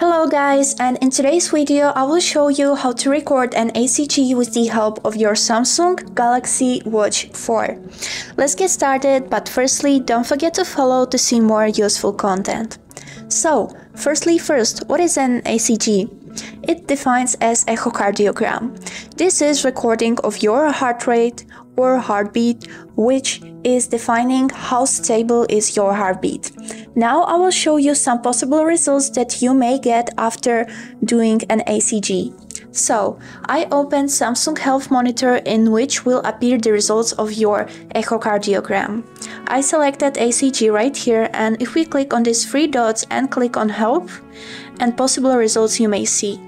Hello guys, and in today's video I will show you how to record an ECG with the help of your Samsung Galaxy Watch 4. Let's get started, but firstly don't forget to follow to see more useful content. So, firstly first, what is an ECG? It defines as echocardiogram. This is recording of your heart rate or heartbeat, which is defining how stable is your heartbeat. Now I will show you some possible results that you may get after doing an ACG. So, I opened Samsung Health Monitor in which will appear the results of your echocardiogram. I selected ACG right here and if we click on these three dots and click on help and possible results you may see.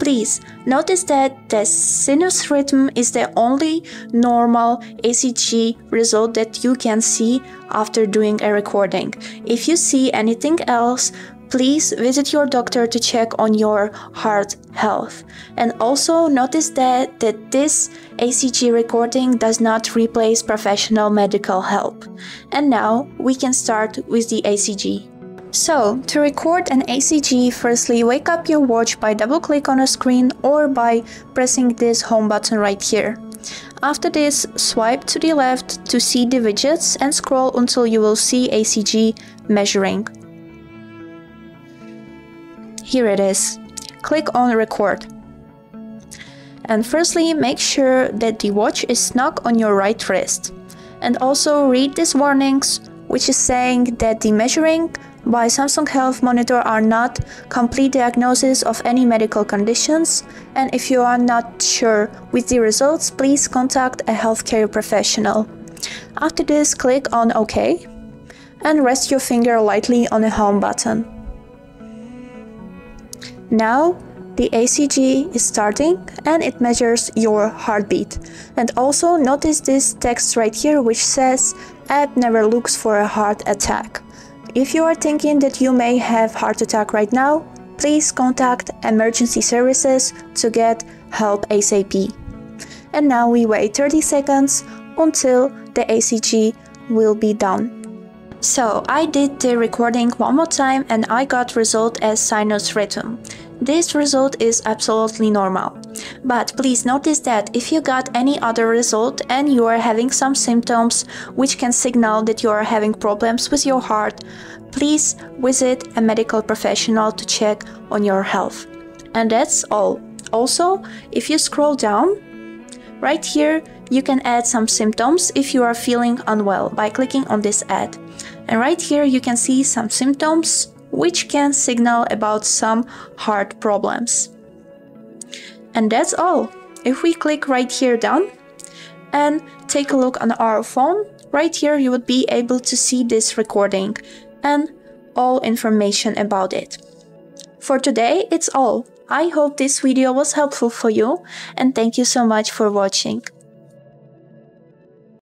Please notice that the sinus rhythm is the only normal ACG result that you can see after doing a recording. If you see anything else, please visit your doctor to check on your heart health. And also notice that, that this ACG recording does not replace professional medical help. And now we can start with the ECG. So, to record an ACG, firstly wake up your watch by double click on a screen or by pressing this home button right here. After this, swipe to the left to see the widgets and scroll until you will see ACG measuring. Here it is. Click on record. And firstly, make sure that the watch is snug on your right wrist. And also read these warnings, which is saying that the measuring by Samsung Health Monitor are not complete diagnosis of any medical conditions, and if you are not sure with the results, please contact a healthcare professional. After this, click on OK and rest your finger lightly on the home button. Now, the ACG is starting and it measures your heartbeat. And also notice this text right here which says app never looks for a heart attack. If you are thinking that you may have heart attack right now, please contact emergency services to get help ASAP. And now we wait 30 seconds until the ACG will be done. So I did the recording one more time and I got result as sinus rhythm. This result is absolutely normal. But please notice that if you got any other result and you are having some symptoms which can signal that you are having problems with your heart, please visit a medical professional to check on your health. And that's all. Also, if you scroll down, right here you can add some symptoms if you are feeling unwell by clicking on this add. And right here you can see some symptoms which can signal about some heart problems. And that's all. If we click right here down and take a look on our phone, right here you would be able to see this recording and all information about it. For today, it's all. I hope this video was helpful for you and thank you so much for watching.